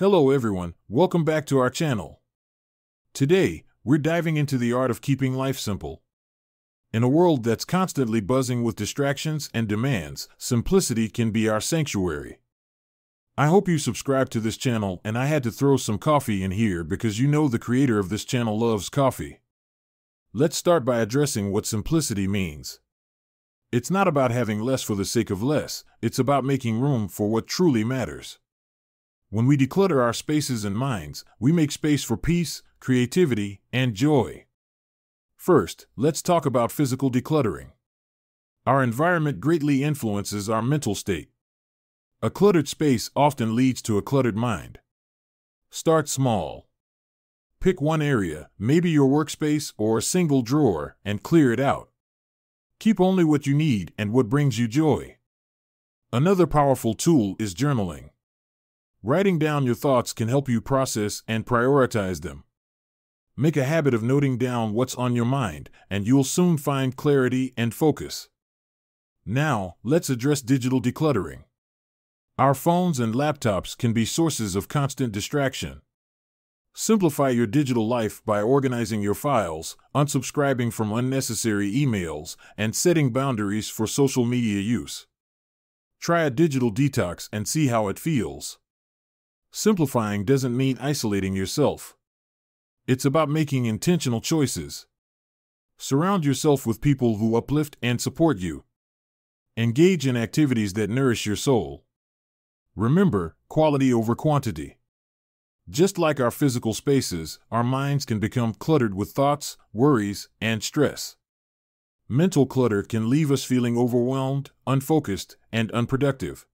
Hello everyone, welcome back to our channel. Today, we're diving into the art of keeping life simple. In a world that's constantly buzzing with distractions and demands, simplicity can be our sanctuary. I hope you subscribe to this channel, and I had to throw some coffee in here because you know the creator of this channel loves coffee. Let's start by addressing what simplicity means. It's not about having less for the sake of less, it's about making room for what truly matters. When we declutter our spaces and minds, we make space for peace, creativity, and joy. First, let's talk about physical decluttering. Our environment greatly influences our mental state. A cluttered space often leads to a cluttered mind. Start small. Pick one area, maybe your workspace or a single drawer, and clear it out. Keep only what you need and what brings you joy. Another powerful tool is journaling. Writing down your thoughts can help you process and prioritize them. Make a habit of noting down what's on your mind, and you'll soon find clarity and focus. Now, let's address digital decluttering. Our phones and laptops can be sources of constant distraction. Simplify your digital life by organizing your files, unsubscribing from unnecessary emails, and setting boundaries for social media use. Try a digital detox and see how it feels. Simplifying doesn't mean isolating yourself. It's about making intentional choices. Surround yourself with people who uplift and support you. Engage in activities that nourish your soul. Remember, quality over quantity. Just like our physical spaces, our minds can become cluttered with thoughts, worries, and stress. Mental clutter can leave us feeling overwhelmed, unfocused, and unproductive.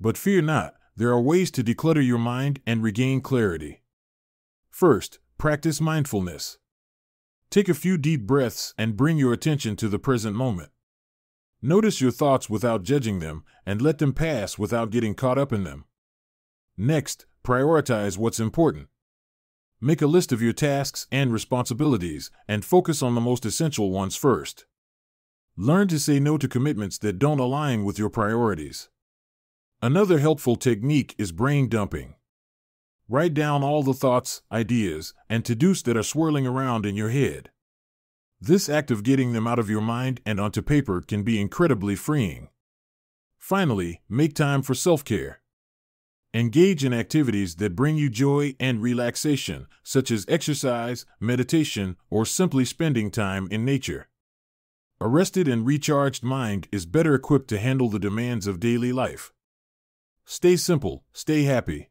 But fear not, there are ways to declutter your mind and regain clarity. First, practice mindfulness. Take a few deep breaths and bring your attention to the present moment. Notice your thoughts without judging them and let them pass without getting caught up in them. Next, Prioritize what's important. Make a list of your tasks and responsibilities and focus on the most essential ones first. Learn to say no to commitments that don't align with your priorities. Another helpful technique is brain dumping. Write down all the thoughts, ideas, and to dos that are swirling around in your head. This act of getting them out of your mind and onto paper can be incredibly freeing. Finally, make time for self care. Engage in activities that bring you joy and relaxation, such as exercise, meditation, or simply spending time in nature. A rested and recharged mind is better equipped to handle the demands of daily life. Stay simple, stay happy.